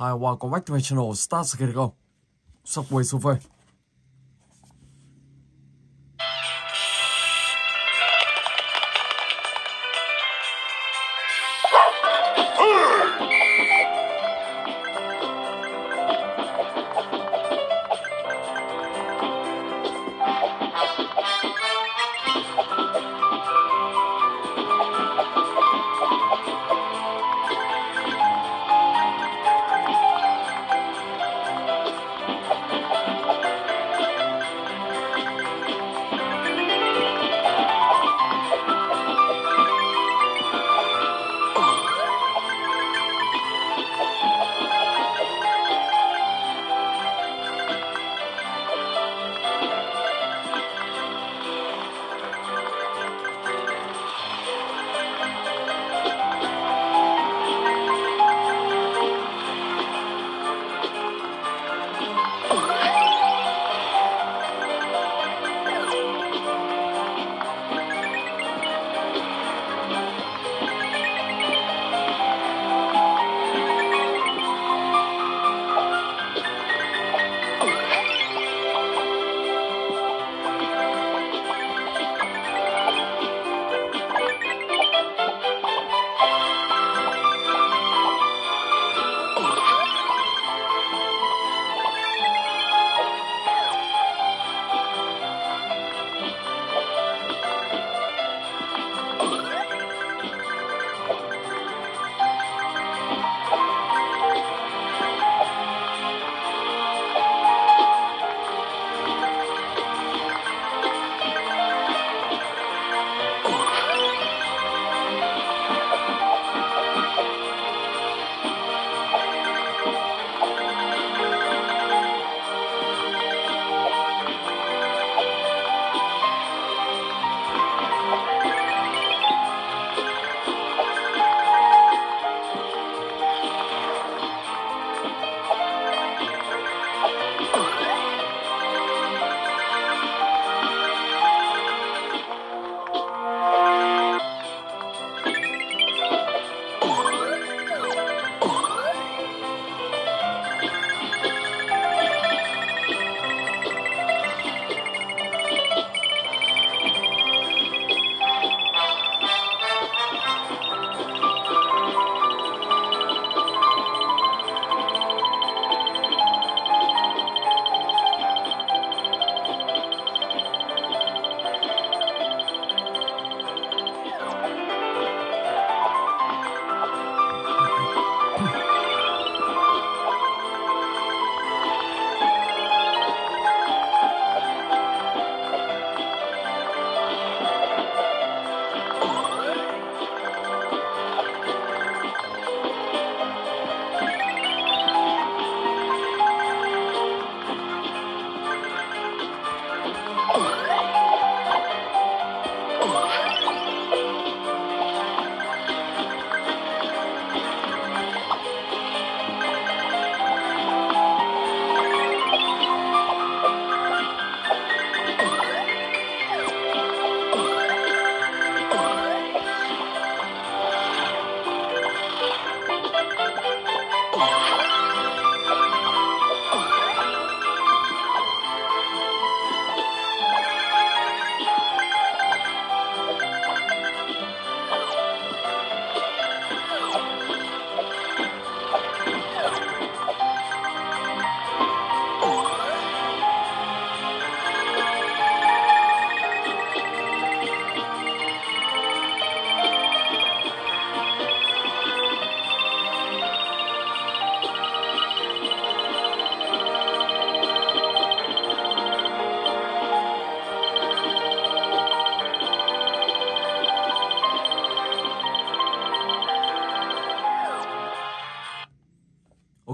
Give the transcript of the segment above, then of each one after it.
Hi, welcome back to my channel. Stars Gregor Subway Survey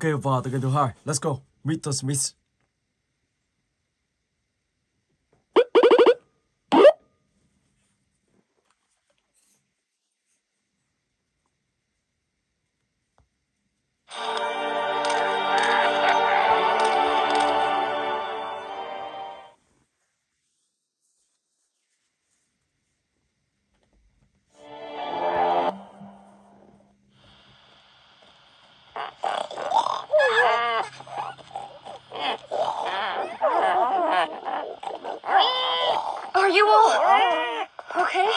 Ok và từ kênh thứ hai, let's go, Mr. Meat. Are you all okay?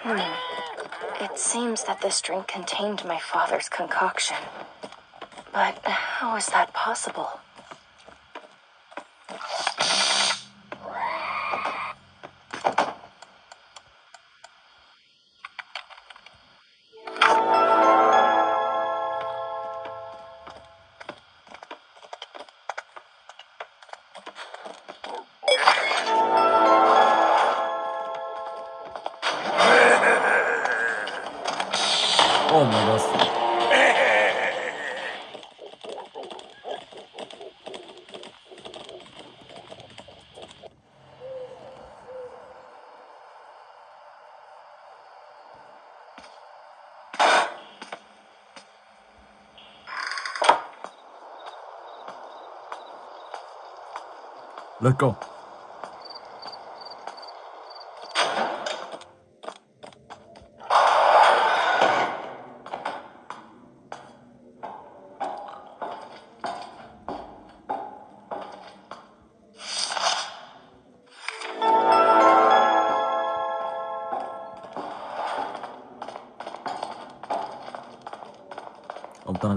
Hmm. It seems that this drink contained my father's concoction. But how is that possible? Oh my god. Let's go.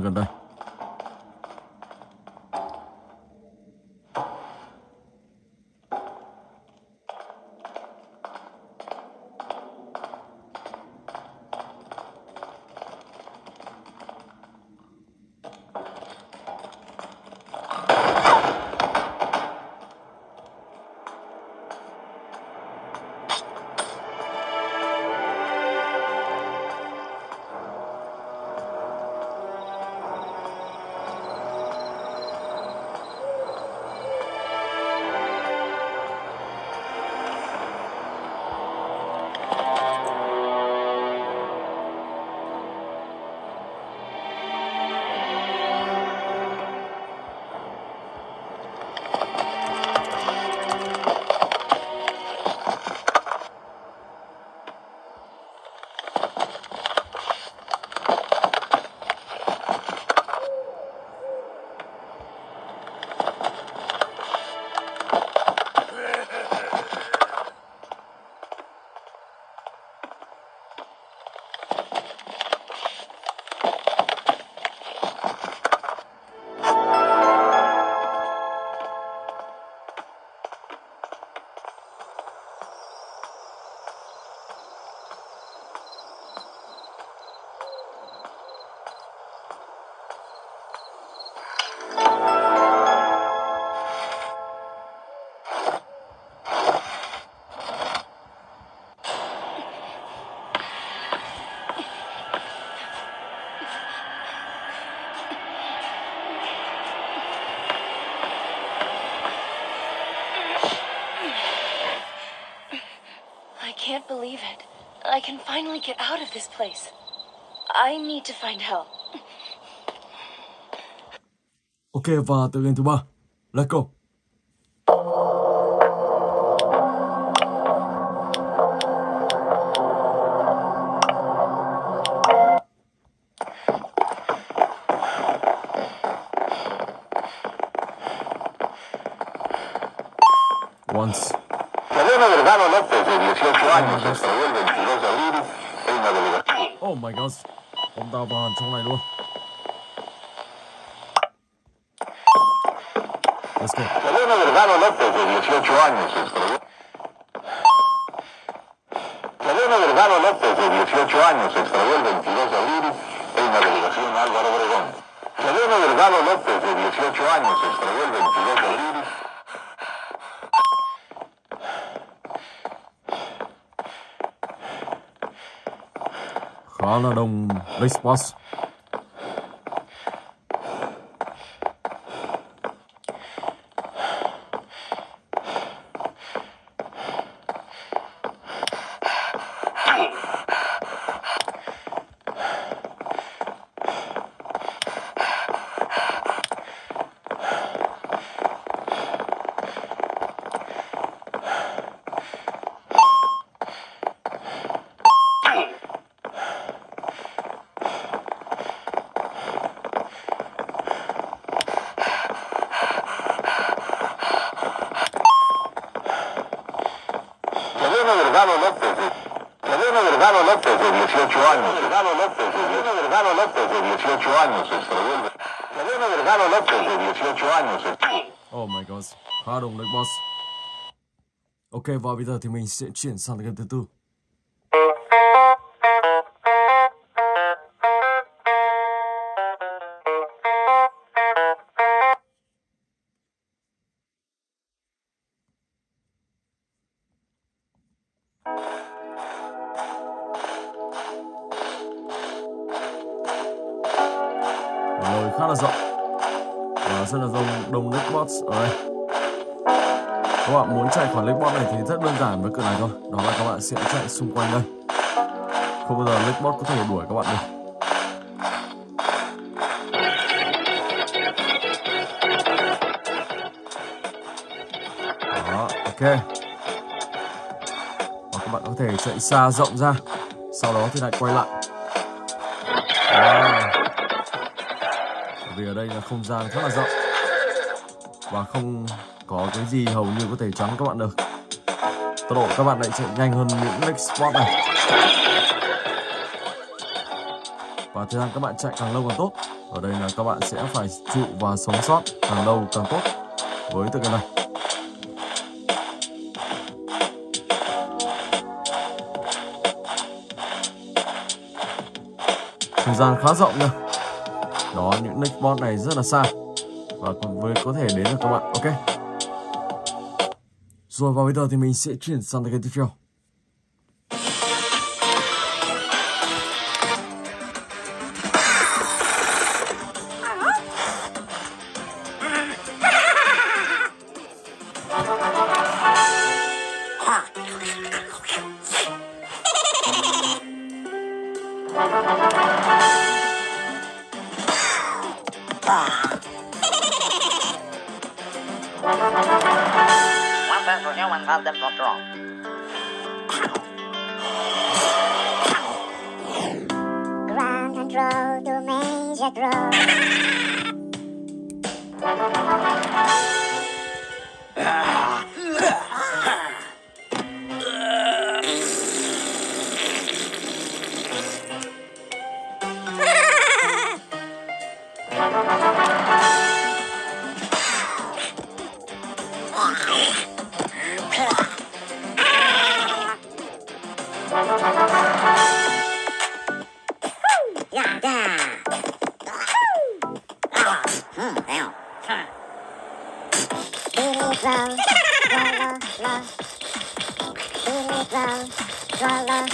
个的。I can finally get out of this place. I need to find help. Ok và tựa game thứ ba. Let's go. Once. Delgado López, de 18 años, el 22 de abril en una delegación. Oh my god. Ông ta vào trong này luôn. Let's go. Mariano Delgado López, de 18 años, Delgado López, de 18 años, se extravió el 22 de abril en una delegación Álvaro Obregón. Mariano Delgado López, de 18 años, se extravió el 22 de abril. Khá là đông. López, de 18 años. López, de 18 años, López, de 18 años. Oh my god. Đồng đấy boss. Ok và bây giờ thì mình sẽ tư. Lời khá là rộng. Và rất là đông đông Nickbots ở đây các bạn muốn chạy khỏi Nickbot này thì rất đơn giản với cửa này thôi. Đó là các bạn sẽ chạy xung quanh đây. Không bao giờ Nickbot có thể đuổi các bạn được. Đó, ok. Và các bạn có thể chạy xa rộng ra. Sau đó thì lại quay lại. Đó. Vì ở đây là không gian khá là rộng. Và không có cái gì hầu như có thể chắn các bạn được. Tốc độ các bạn lại chạy nhanh hơn những next spot này. Và thời gian các bạn chạy càng lâu càng tốt. Ở đây là các bạn sẽ phải trụ và sống sót càng lâu càng tốt với tựa game này. Không gian khá rộng nha đó, những next spot này rất là xa. Và với có thể đến được các bạn. Ok. Rồi, và bây giờ thì mình sẽ chuyển sang cái tiếp theo. For them for wrong. Ground control to Major Grow. Billy Blow, swallow,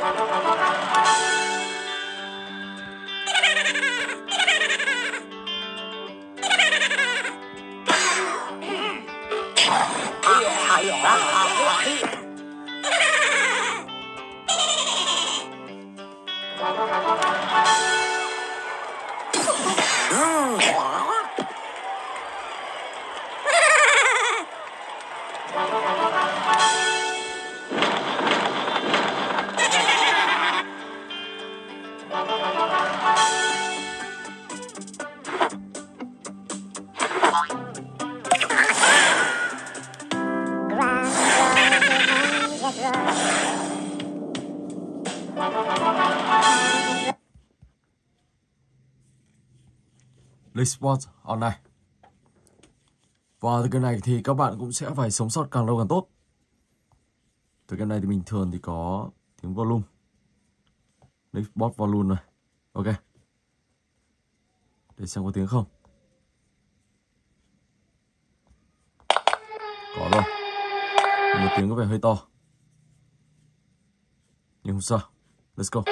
blow. Ground League Sports Online. Và từ cái này thì các bạn cũng sẽ phải sống sót càng lâu càng tốt. Từ cái này thì bình thường thì có tiếng volume. League Sports volume này. Ok. Để xem có tiếng không. Có rồi. Một tiếng có vẻ hơi to. Nhưng không sao. Let's go.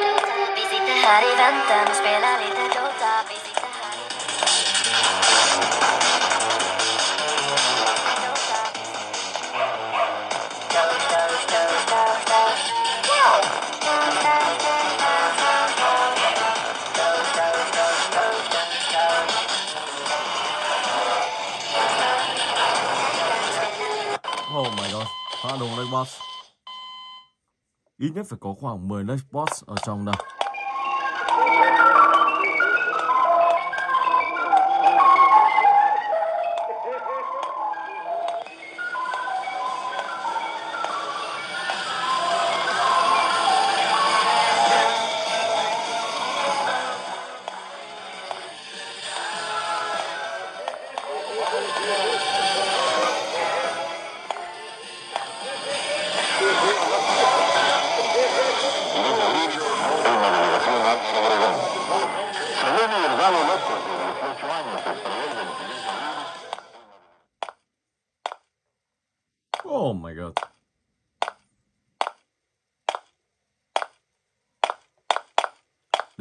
Next boss. Ít nhất phải có khoảng 10 next boss ở trong đây.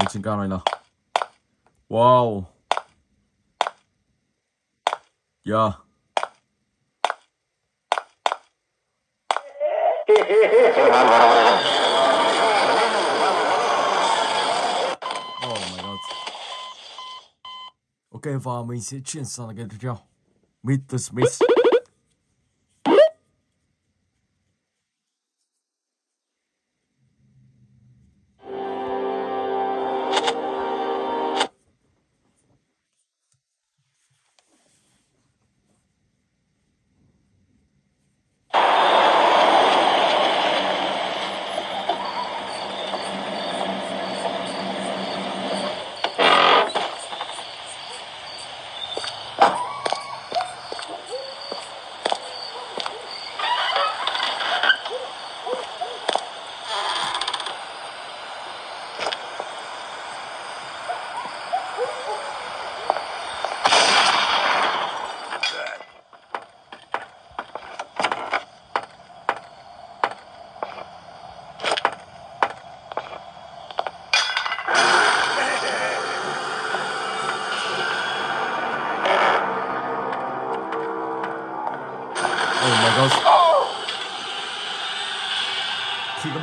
Trên cao này nào. Wow. Yeah. Oh my god. Ok và mình sẽ chuyển sang cái tiếp theo. Mr. Meat.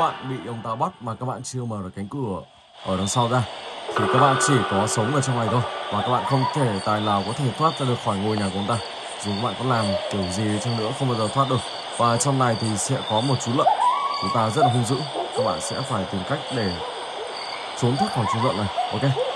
Bạn bị ông ta bắt mà các bạn chưa mở được cánh cửa ở đằng sau ra, thì các bạn chỉ có sống ở trong này thôi và các bạn không thể tài nào có thể thoát ra được khỏi ngôi nhà của ông ta. Dù các bạn có làm kiểu gì chăng nữa không bao giờ thoát được và trong này thì sẽ có một chú lợn. Chúng ta rất là hung dữ. Các bạn sẽ phải tìm cách để trốn thoát khỏi chú lợn này. Ok.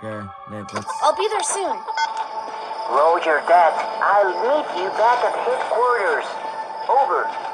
Mind. ok Netflix I'll be there soon. Roger that. I'll meet you back at headquarters. Over. Over.